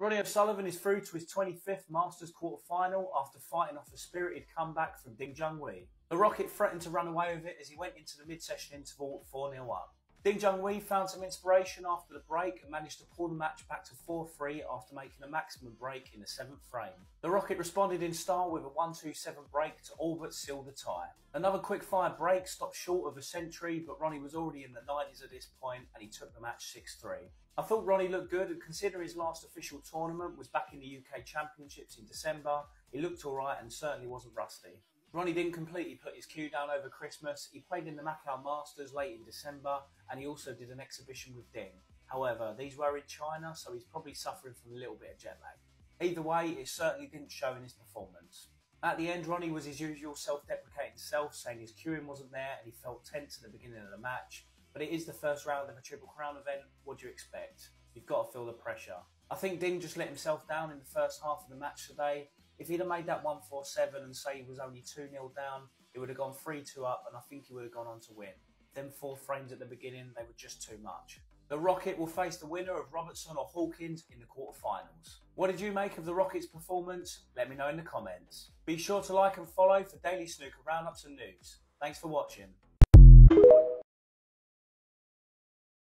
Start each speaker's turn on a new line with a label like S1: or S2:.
S1: Ronnie O'Sullivan is through to his 25th Masters quarter final after fighting off a spirited comeback from Ding Junhui. The Rocket threatened to run away with it as he went into the mid session interval 4 0 up. Ding Junhui found some inspiration after the break and managed to pull the match back to 4-3 after making a maximum break in the seventh frame. The Rocket responded in style with a 1-2-7 break to all but seal the tie. Another quick fire break stopped short of a century, but Ronnie was already in the 90s at this point and he took the match 6-3. I thought Ronnie looked good and considering his last official tournament was back in the UK Championships in December, he looked alright and certainly wasn't rusty. Ronnie didn't completely put his cue down over Christmas. He played in the Macau Masters late in December and he also did an exhibition with Ding. However, these were in China, so he's probably suffering from a little bit of jet lag. Either way, it certainly didn't show in his performance. At the end, Ronnie was his usual self-deprecating self, saying his cueing wasn't there and he felt tense at the beginning of the match. But it is the first round of a Triple Crown event. What do you expect? You've got to feel the pressure. I think Ding just let himself down in the first half of the match today. If he'd have made that 1-4-7 and say he was only 2-0 down, it would have gone 3-2 up and I think he would have gone on to win. Them four frames at the beginning, they were just too much. The Rocket will face the winner of Robertson or Hawkins in the quarterfinals. What did you make of the Rocket's performance? Let me know in the comments. Be sure to like and follow for daily snooker roundups and news. Thanks for watching.